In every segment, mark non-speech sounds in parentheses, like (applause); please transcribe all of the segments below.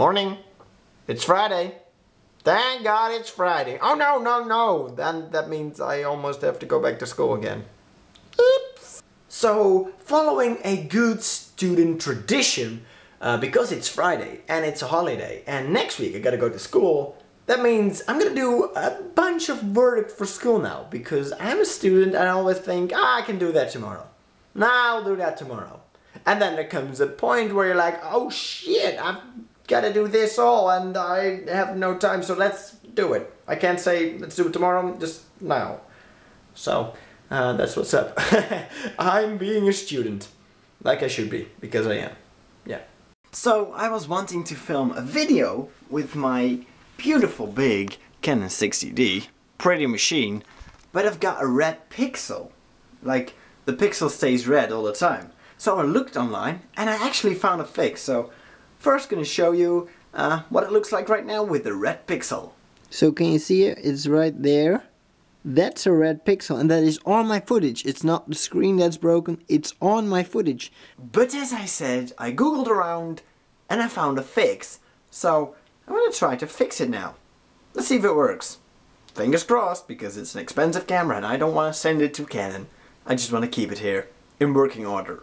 Morning. It's Friday. Thank God it's Friday. Oh no, no, no. Then that means I almost have to go back to school again. Oops. So, following a good student tradition, uh, because it's Friday and it's a holiday, and next week I gotta go to school, that means I'm gonna do a bunch of work for school now because I'm a student and I always think, ah, I can do that tomorrow. Nah, I'll do that tomorrow. And then there comes a point where you're like, oh shit, I've gotta do this all and I have no time, so let's do it. I can't say let's do it tomorrow, just now. So, uh, that's what's up. (laughs) I'm being a student. Like I should be, because I am. Yeah. So, I was wanting to film a video with my beautiful big Canon 60D, pretty machine, but I've got a red pixel. Like, the pixel stays red all the time. So I looked online and I actually found a fix. So first gonna show you uh, what it looks like right now with the red pixel. So can you see it? It's right there. That's a red pixel and that is on my footage. It's not the screen that's broken, it's on my footage. But as I said, I googled around and I found a fix. So I'm gonna try to fix it now. Let's see if it works. Fingers crossed because it's an expensive camera and I don't want to send it to Canon. I just want to keep it here in working order.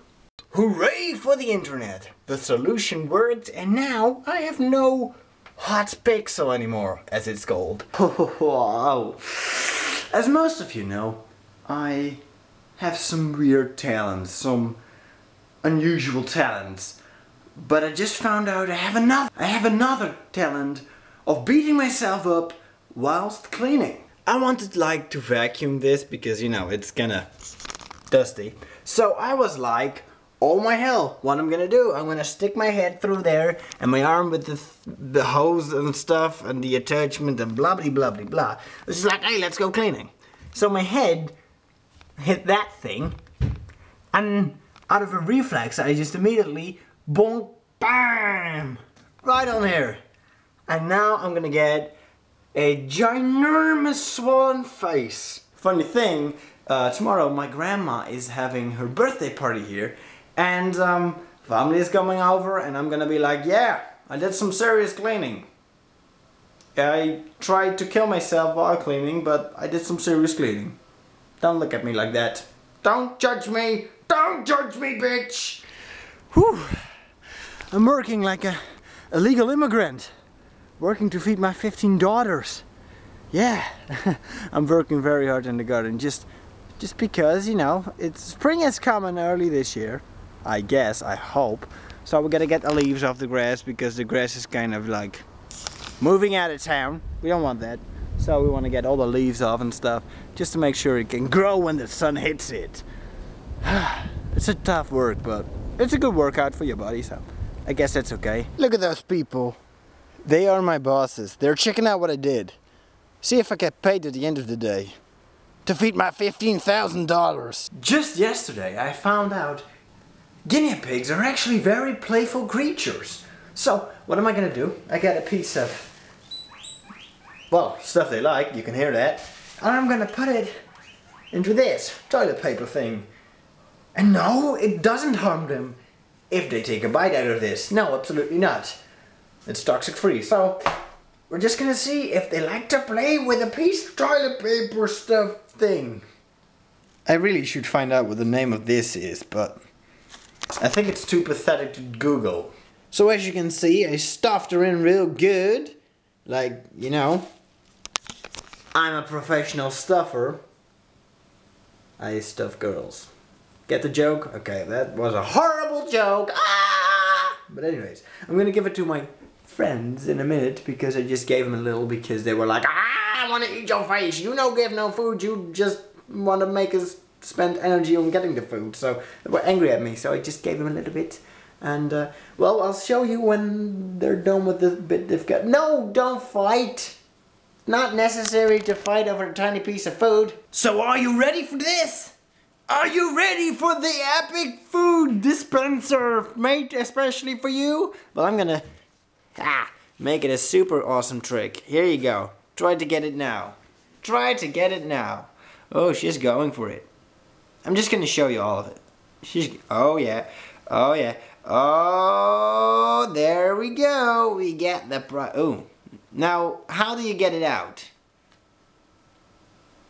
Hooray for the internet! The solution worked and now I have no hot pixel anymore, as it's called. (laughs) wow. As most of you know, I have some weird talents, some unusual talents. But I just found out I have another I have another talent of beating myself up whilst cleaning. I wanted like to vacuum this because you know it's kinda dusty. So I was like, oh my hell, what I'm gonna do? I'm gonna stick my head through there and my arm with the, the hose and stuff and the attachment and blah blah blah blah blah. It's like, hey, let's go cleaning. So my head hit that thing and out of a reflex, I just immediately, boom, bam, right on here. And now I'm gonna get a ginormous swollen face. Funny thing, uh, tomorrow my grandma is having her birthday party here and um, family is coming over and I'm gonna be like, yeah, I did some serious cleaning. I tried to kill myself while cleaning, but I did some serious cleaning. Don't look at me like that. Don't judge me! Don't judge me, bitch! Whew. I'm working like a illegal immigrant. Working to feed my 15 daughters. Yeah, (laughs) I'm working very hard in the garden just just because, you know, it's spring has come early this year. I guess, I hope. So we're gonna get the leaves off the grass because the grass is kind of like moving out of town. We don't want that. So we want to get all the leaves off and stuff just to make sure it can grow when the sun hits it. (sighs) it's a tough work, but it's a good workout for your body, so I guess that's okay. Look at those people. They are my bosses. They're checking out what I did. See if I get paid at the end of the day. To feed my $15,000. Just yesterday I found out guinea pigs are actually very playful creatures. So what am I gonna do? I got a piece of, well, stuff they like, you can hear that. And I'm gonna put it into this toilet paper thing. And no, it doesn't harm them if they take a bite out of this. No, absolutely not. It's toxic free. So we're just gonna see if they like to play with a piece of toilet paper stuff thing. I really should find out what the name of this is, but I think it's too pathetic to Google. So as you can see, I stuffed her in real good. Like, you know, I'm a professional stuffer. I stuff girls. Get the joke? Okay, that was a horrible joke. Ah! But anyways, I'm gonna give it to my friends in a minute because I just gave them a little because they were like, ah, I want to eat your face. You no give no food. You just want to make us spend energy on getting the food. So they were angry at me. So I just gave them a little bit. And, uh, well, I'll show you when they're done with the bit they've got. No, don't fight. Not necessary to fight over a tiny piece of food. So are you ready for this? Are you ready for the epic food dispenser made especially for you? Well, I'm gonna make it a super awesome trick. Here you go. Try to get it now. Try to get it now. Oh, she's going for it. I'm just gonna show you all of it. She's, oh yeah. Oh yeah. Oh, there we go. We get the pri- Oh. Now, how do you get it out?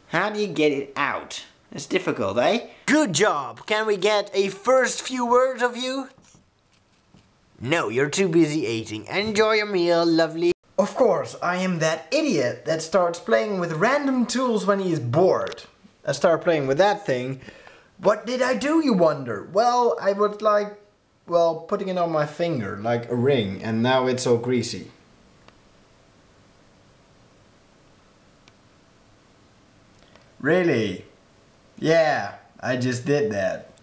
How do you get it out? It's difficult, eh? Good job. Can we get a first few words of you? No, you're too busy eating. Enjoy your meal, lovely. Of course, I am that idiot that starts playing with random tools when he is bored. I start playing with that thing. What did I do, you wonder? Well, I would like, well, putting it on my finger, like a ring, and now it's all greasy. Really? Yeah, I just did that.